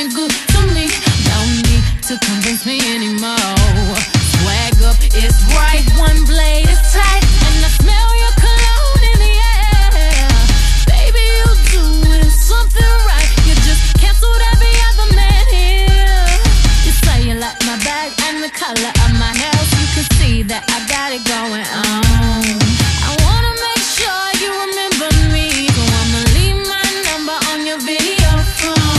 nothing good to me. Don't need to convince me anymore. Swag up is right, one blade is tight, and I smell your cologne in the air. Baby, you doing something right. You just canceled every other man here. You say you like my bag and the color of my hair. You can see that I got it going on. I wanna make sure you remember me, so I'ma leave my number on your video phone.